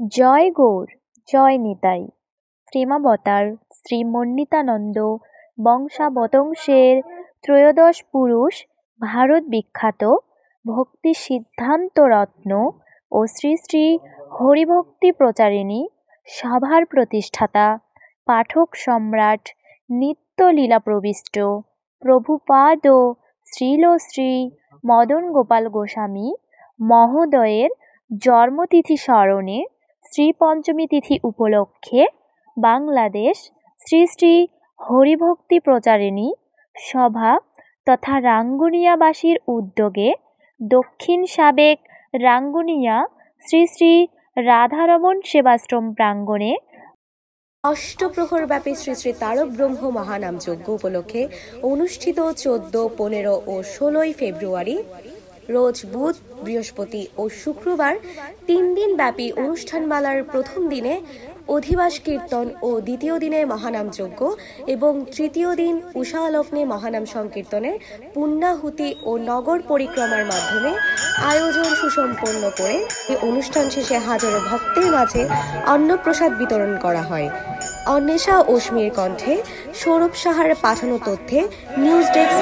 জয় গৌর, জয় নিতাই। প্রেমাবতার শ্রী মন্ডিতানন্দ বংশাবতংশের ত্রয়োদশ পুরুষ, ভারত বিখ্যাত, ভক্তি সিদ্ধান্ত রত্ন ও শ্রী শ্রী হরিভক্তি প্রচারিণী, সভার প্রতিষ্ঠাতা, পাঠক সম্রাট নিত্যলীলা প্রবিষ্ট, প্রভুপাদ ও শ্রীল শ্রী মদন গোপাল গোস্বামী, মহোদয়ের জন্মতিথি স্মরণে শ্রী পঞ্চমী তিথি উপলক্ষে বাংলাদেশ শ্রী শ্রী হরিভক্তি প্রচারিণী সভা তথা রাঙ্গুনিয়াবাসীর উদ্যোগে দক্ষিণ সাবেক রাঙ্গুনিয়া শ্রী শ্রী রাধারমণ সেবাশ্রম প্রাঙ্গণে অষ্টপ্রহরব্যাপী শ্রী শ্রী তারক ব্রহ্ম মহানাম যজ্ঞ উপলক্ষে অনুষ্ঠিত চোদ্দ, পনেরো ও ষোলোই ফেব্রুয়ারি রোজ বুধ, বৃহস্পতি ও শুক্রবার তিন দিন ব্যাপী অনুষ্ঠানমালার প্রথম দিনে অধিবাস কীর্তন ও দ্বিতীয় দিনে মহানাম যজ্ঞ এবং তৃতীয় দিন উষালগ্নে মহানাম সংকীর্তনের পুণ্যাহুতি ও নগর পরিক্রমার মাধ্যমে আয়োজন সুসম্পন্ন করে এই অনুষ্ঠান শেষে হাজারো ভক্তের মাঝে অন্নপ্রসাদ বিতরণ করা হয়। অন্বেষা অশ্মির কণ্ঠে সৌরভ সাহার পাঠানো তথ্যে নিউজ ডেস্ক